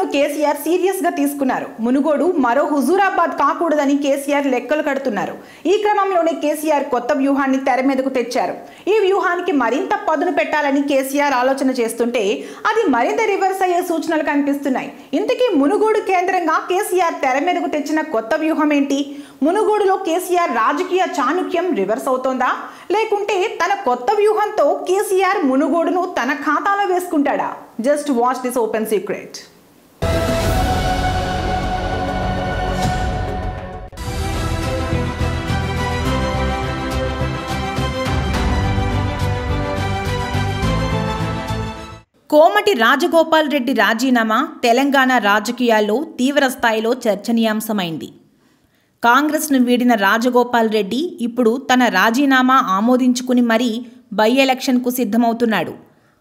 మునుగోడును కేసీఆర్ సీరియస్గా తీసుకున్నారు. మునుగోడు మరో హుజూరాబాద్ కాకూడదని కేసీఆర్ లెక్కలు కడుతున్నారు. ఈ క్రమంలోనే కేసీఆర్ కొత్త వ్యూహాన్ని తెర మీదకు తెచ్చారు. ఈ వ్యూహానికి మరింత పదును పెట్టాలని కేసీఆర్ ఆలోచన చేస్తుంటే అది మరింత రివర్స్ అయ్యే సూచనలు కనిపిస్తున్నాయి. ఇంతకీ మునుగోడు కేంద్రంగా కేసీఆర్ తెర మీదకు తెచ్చిన కొత్త వ్యూహం ఏంటి? మునుగోడులో కేసీఆర్ రాజకీయ చాణుక్యం రివర్స్ అవుతోందా? లేకుంటే తన కొత్త వ్యూహంతో కేసీఆర్ మునుగోడును తన ఖాతాలో వేసుకుంటాడా? Just watch this open secret. Komati Rajagopal Reddy రాజీనామా తెలంగాణ రాజకీయాల్లో తీవ్ర స్థాయిలో చర్చనీయాంశమైంది. కాంగ్రెస్ను వీడిన రాజగోపాల్ రెడ్డి ఇప్పుడు తన రాజీనామా ఆమోదించుకుని మరీ బై ఎలక్షన్కు సిద్ధమవుతున్నాడు.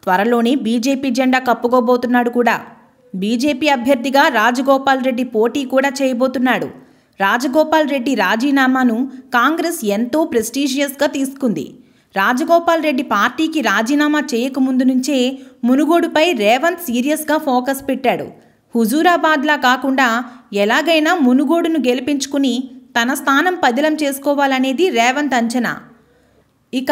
త్వరలోనే బీజేపీ జెండా కప్పుకోబోతున్నాడు కూడా. బీజేపీ అభ్యర్థిగా రాజగోపాల్ రెడ్డి పోటీ కూడా చేయబోతున్నాడు. రాజగోపాల్ రెడ్డి రాజీనామాను కాంగ్రెస్ ఎంతో ప్రెస్టీషియస్గా తీసుకుంది. రాజగోపాల్ రెడ్డి పార్టీకి రాజీనామా చేయకముందు నుంచే మునుగోడుపై రేవంత్ సీరియస్గా ఫోకస్ పెట్టాడు. హుజూరాబాద్లా కాకుండా ఎలాగైనా మునుగోడును గెలిపించుకుని తన స్థానం పదిలం చేసుకోవాలనేది రేవంత్ అంచనా. ఇక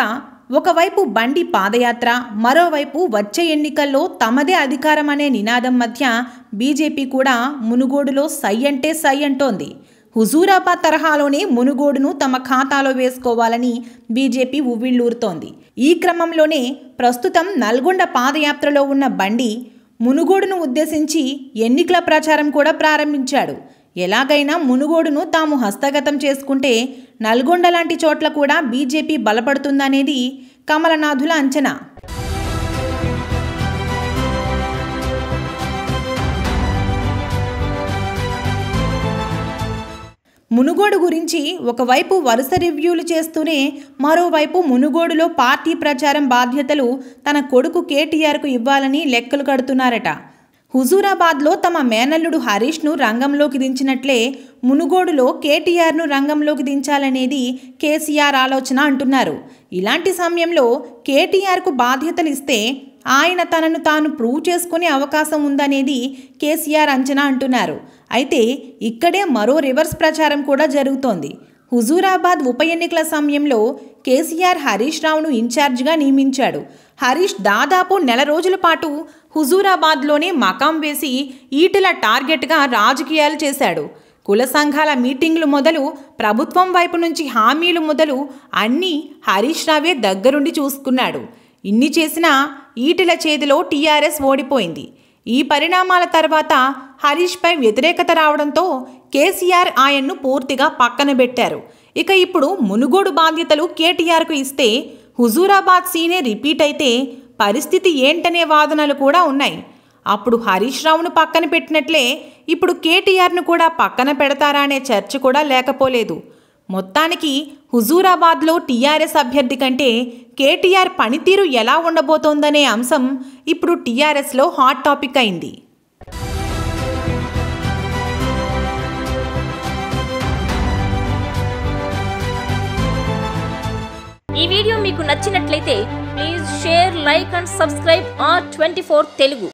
ఒకవైపు బండి పాదయాత్ర మరోవైపు వచ్చే ఎన్నికల్లో తమదే అధికారం అనే నినాదం మధ్య బీజేపీ కూడా మునుగోడులో సై అంటే సై అంటోంది. హుజూరాబాద్ తరహాలోనే మునుగోడును తమ ఖాతాలో వేసుకోవాలని బీజేపీ ఉవ్విళ్ళూరుతోంది. ఈ క్రమంలోనే ప్రస్తుతం నల్గొండ పాదయాత్రలో ఉన్న బండి మునుగోడును ఉద్దేశించి ఎన్నికల ప్రచారం కూడా ప్రారంభించాడు. ఎలాగైనా మునుగోడును తాము హస్తగతం చేసుకుంటే నల్గొండ లాంటి చోట్ల కూడా బీజేపీ బలపడుతుందనేది కమలనాథుల అంచనా. మునుగోడు గురించి ఒకవైపు వరుస రివ్యూలు చేస్తూనే మరోవైపు మునుగోడులో పార్టీ ప్రచారం బాధ్యతలు తన కొడుకు కేటీఆర్కు ఇవ్వాలని లెక్కలు కడుతున్నారట. హుజూరాబాద్లో తమ మేనల్లుడు హరీష్ను రంగంలోకి దించినట్లే మునుగోడులో కేటీఆర్ను రంగంలోకి దించాలనేది కేసీఆర్ ఆలోచన అంటున్నారు. ఇలాంటి సమయంలో కేటీఆర్కు బాధ్యతలు ఇస్తే ఆయన తనను తాను ప్రూవ్ చేసుకునే అవకాశం ఉందనేది కేసీఆర్ అంచనా అంటున్నారు. అయితే ఇక్కడే మరో రివర్స్ ప్రచారం కూడా జరుగుతోంది. హుజూరాబాద్ ఉప ఎన్నికల సమయంలో కేసీఆర్ హరీష్ రావును ఇన్ఛార్జ్గా నియమించాడు. హరీష్ దాదాపు నెల రోజుల పాటు హుజూరాబాద్లోనే మకాం వేసి ఈటల టార్గెట్గా రాజకీయాలు చేశాడు. కుల సంఘాల మీటింగ్లు మొదలు ప్రభుత్వం వైపు నుంచి హామీలు మొదలు అన్నీ హరీష్ రావే దగ్గరుండి చూసుకున్నాడు. ఇన్ని చేసినా ఈటెల చేతిలో టీఆర్ఎస్ ఓడిపోయింది. ఈ పరిణామాల తర్వాత హరీష్పై వ్యతిరేకత రావడంతో కేసీఆర్ ఆయన్ను పూర్తిగా పక్కన పెట్టారు. ఇక ఇప్పుడు మునుగోడు బాధ్యతలు కేటీఆర్కు ఇస్తే హుజూరాబాద్ సీనే రిపీట్ అయితే పరిస్థితి ఏంటనే వాదనలు కూడా ఉన్నాయి. అప్పుడు హరీష్ రావును పక్కన పెట్టినట్లే ఇప్పుడు కేటీఆర్ను కూడా పక్కన పెడతారా అనే చర్చ కూడా లేకపోలేదు. మొత్తానికి హుజూరాబాద్లో టీఆర్ఎస్ అభ్యర్థి కంటే కేటీఆర్ పనితీరు ఎలా ఉండబోతోందనే అంశం ఇప్పుడు టీఆర్ఎస్లో హాట్ టాపిక్ అయింది. ఈ వీడియో మీకు నచ్చినట్లయితే please share like and subscribe R twenty Telugu.